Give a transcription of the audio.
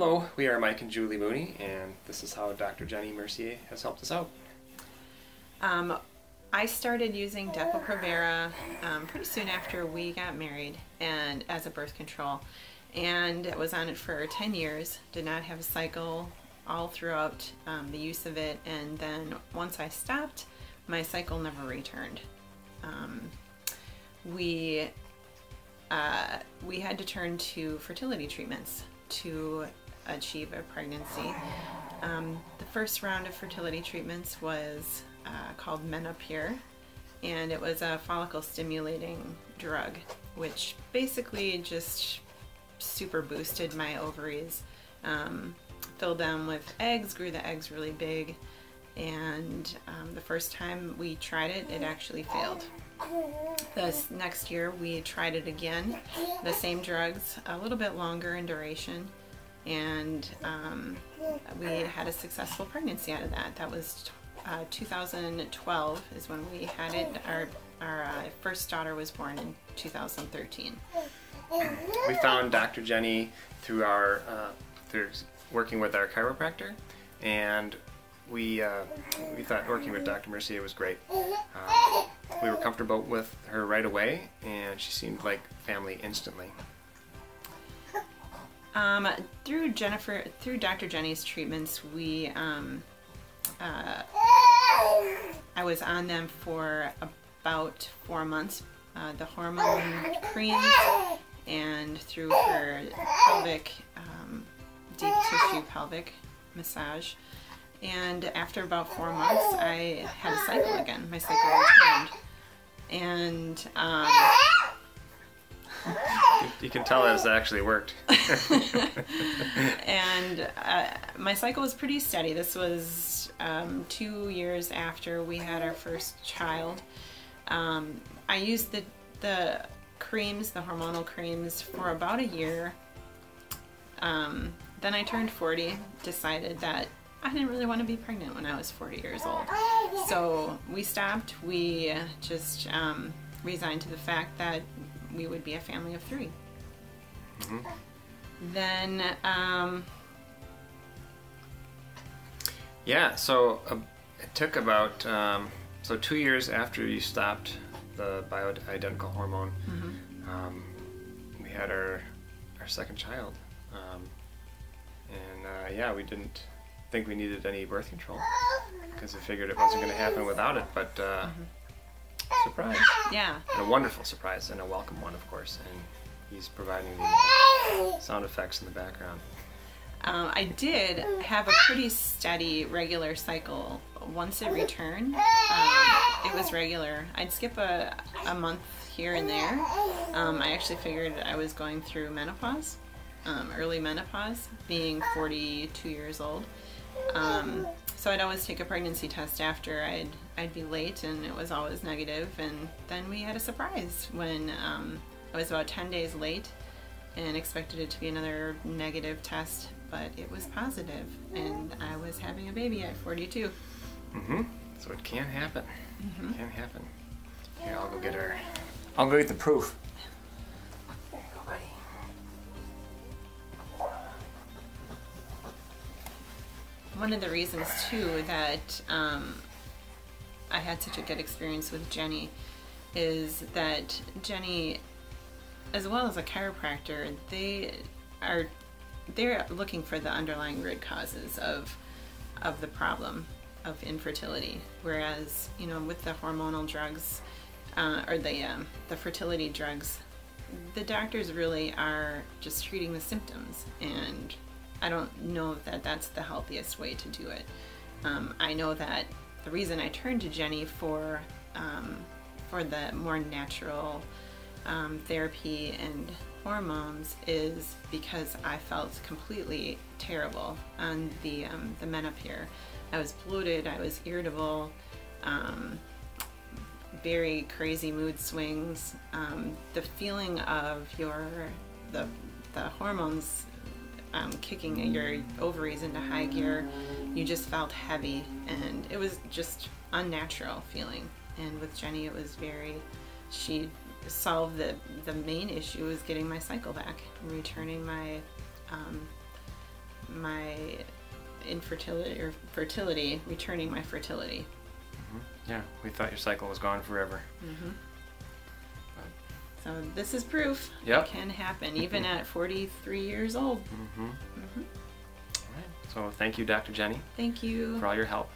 Hello, we are Mike and Julie Mooney, and this is how Dr. Jenny Mercier has helped us out. Um, I started using Depo-Provera um, pretty soon after we got married and as a birth control. And was on it for 10 years, did not have a cycle all throughout um, the use of it. And then once I stopped, my cycle never returned. Um, we, uh, we had to turn to fertility treatments to achieve a pregnancy. Um, the first round of fertility treatments was uh, called Menopur, and it was a follicle stimulating drug, which basically just super boosted my ovaries, um, filled them with eggs, grew the eggs really big, and um, the first time we tried it, it actually failed. This next year, we tried it again, the same drugs, a little bit longer in duration, and um, we had a successful pregnancy out of that. That was uh, 2012 is when we had it. Our, our uh, first daughter was born in 2013. We found Dr. Jenny through our uh, through working with our chiropractor, and we uh, we thought working with Dr. Mercier was great. Uh, we were comfortable with her right away, and she seemed like family instantly. Um, through Jennifer, through Dr. Jenny's treatments, we um, uh, I was on them for about four months. Uh, the hormone creams and through her pelvic, um, deep tissue pelvic massage. And after about four months, I had a cycle again. My cycle returned. And um, you can tell that it's actually worked. and uh, my cycle was pretty steady. This was um, two years after we had our first child. Um, I used the, the creams, the hormonal creams, for about a year. Um, then I turned 40, decided that I didn't really want to be pregnant when I was 40 years old. So we stopped. We just um, resigned to the fact that we would be a family of 3 mm-hmm. Then, um, yeah, so uh, it took about um, so two years after you stopped the bioidentical hormone, mm-hmm. um, we had our our second child, um, and uh, yeah, we didn't think we needed any birth control because we figured it wasn't going to happen without it, but. Uh, mm-hmm surprise. Yeah. And a wonderful surprise and a welcome one, of course. And he's providing the sound effects in the background. Um, I did have a pretty steady, regular cycle. Once it returned, um, it was regular. I'd skip a, a month here and there. Um, I actually figured I was going through menopause, um, early menopause, being 42 years old. Um, so I'd always take a pregnancy test after I'd I'd be late, and it was always negative. And then we had a surprise when um, I was about 10 days late, and expected it to be another negative test, but it was positive, and I was having a baby at 42. Mm-hmm. So it can happen. Mm-hmm. It can happen. Here, I'll go get her. I'll go get the proof. one of the reasons too that um, I had such a good experience with Jenny is that Jenny, as well as a chiropractor, they are they're looking for the underlying root causes of of the problem of infertility. Whereas you know with the hormonal drugs uh, or the um, the fertility drugs, the doctors really are just treating the symptoms and I don't know that that's the healthiest way to do it. Um, I know that the reason I turned to Jenny for um, for the more natural um, therapy and hormones is because I felt completely terrible on the um, the Menopur. I was bloated. I was irritable. Um, very crazy mood swings. Um, the feeling of your the the hormones um, kicking your ovaries into high gear, you just felt heavy and it was just unnatural feeling. And with Jenny, it was very, she solved the, the main issue is getting my cycle back, returning my, um, my infertility or fertility, returning my fertility. Yeah, we thought your cycle was gone forever. So this is proof Yep. it can happen even at 43 years old. Mm-hmm. All right. So thank you, Dr. Jenny, Thank you. for all your help.